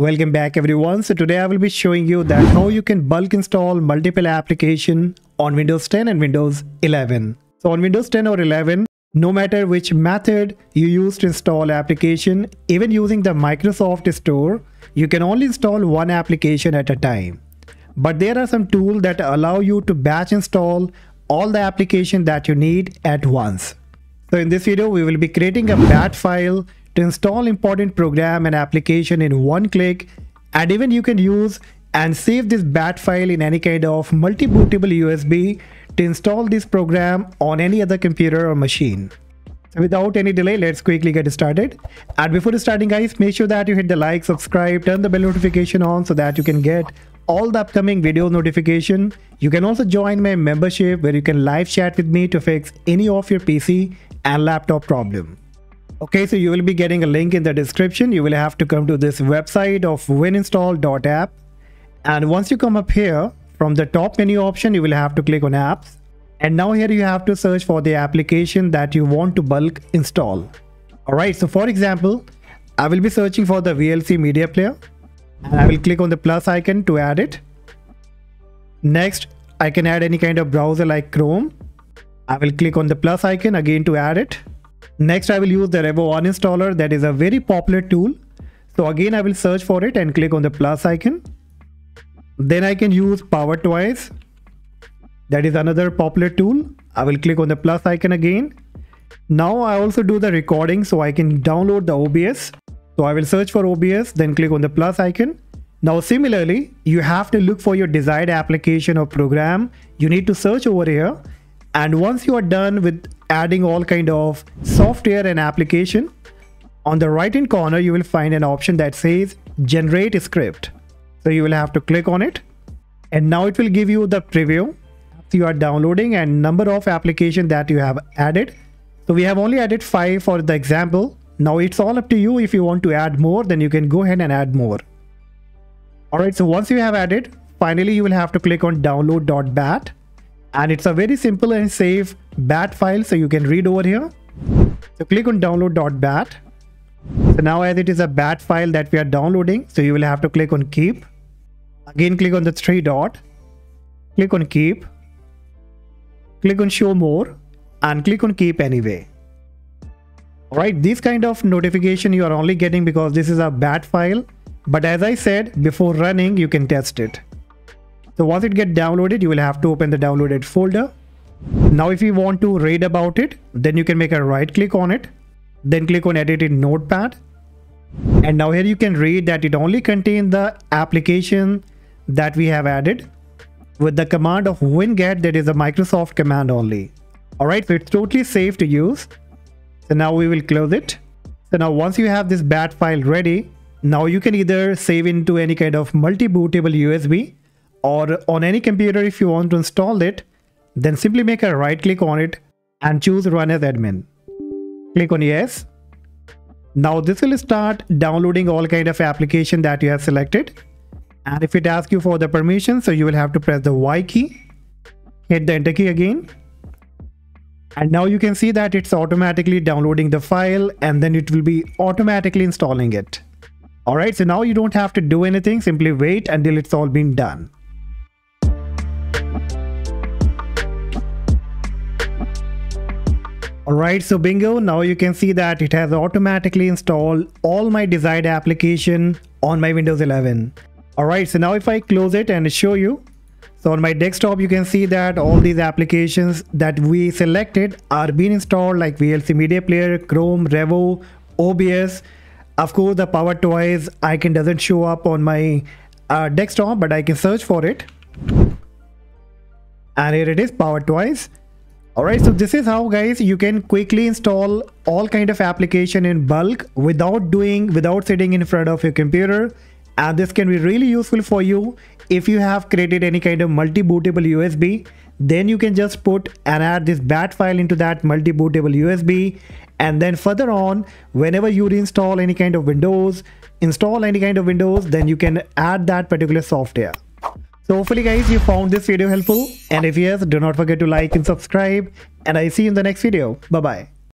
Welcome back everyone. So today I will be showing you that how you can bulk install multiple application on Windows 10 and Windows 11. So on Windows 10 or 11, no matter which method you use to install application, even using the Microsoft Store, you can only install one application at a time. But there are some tools that allow you to batch install all the application that you need at once. So in this video, we will be creating a bat file to install important program and application in one click and even you can use and save this bat file in any kind of multi-bootable USB to install this program on any other computer or machine. So without any delay, let's quickly get started. And before starting guys, make sure that you hit the like, subscribe, turn the bell notification on so that you can get all the upcoming video notification. You can also join my membership where you can live chat with me to fix any of your PC and laptop problem. Okay, so you will be getting a link in the description. You will have to come to this website of winstall.app. And once you come up here, from the top menu option, you will have to click on apps. And now here you have to search for the application that you want to bulk install. Alright, so for example, I will be searching for the VLC media player. I will click on the plus icon to add it. Next, I can add any kind of browser like Chrome. I will click on the plus icon again to add it. Next, I will use the Revo uninstaller that is a very popular tool. So again, I will search for it and click on the plus icon. Then I can use PowerToys. That is another popular tool. I will click on the plus icon again. Now I also do the recording so I can download the OBS. So I will search for OBS, then click on the plus icon. Now similarly, you have to look for your desired application or program. You need to search over here. And once you are done with adding all kind of software and application, on the right hand corner, you will find an option that says generate script. So you will have to click on it. And now it will give you the preview. You are downloading and number of application that you have added. So we have only added five for the example. Now it's all up to you. If you want to add more, then you can go ahead and add more. Alright, so once you have added, finally you will have to click on download.bat and it's a very simple and safe bat file so you can read over here. So click on download.bat so now as it is a bat file that we are downloading so you will have to click on keep. Again click on the three dot. Click on keep. Click on show more and click on keep anyway. Alright, this kind of notification you are only getting because this is a bat file. But as I said before running you can test it so once it get downloaded, you will have to open the downloaded folder. Now if you want to read about it, then you can make a right click on it. Then click on edit in notepad. And now here you can read that it only contains the application that we have added with the command of winget that is a Microsoft command only. Alright, so it's totally safe to use. So now we will close it. So now once you have this bat file ready, now you can either save into any kind of multi-bootable USB or on any computer if you want to install it, then simply make a right click on it and choose run as admin. Click on yes. Now this will start downloading all kind of application that you have selected. And if it asks you for the permission, so you will have to press the Y key, hit the enter key again. And now you can see that it's automatically downloading the file and then it will be automatically installing it. Alright, so now you don't have to do anything, simply wait until it's all been done. Alright, so bingo, now you can see that it has automatically installed all my desired application on my Windows 11. Alright, so now if I close it and show you, so on my desktop you can see that all these applications that we selected are being installed like VLC Media Player, Chrome, Revo, OBS. Of course the PowerToys icon doesn't show up on my uh, desktop but I can search for it. And here it is, PowerToys. Alright, so this is how guys you can quickly install all kind of application in bulk without doing, without sitting in front of your computer. And this can be really useful for you if you have created any kind of multi-bootable USB. Then you can just put and add this bat file into that multi-bootable USB. And then further on, whenever you reinstall any kind of Windows, install any kind of Windows, then you can add that particular software. So hopefully guys you found this video helpful and if yes do not forget to like and subscribe and I see you in the next video. Bye bye.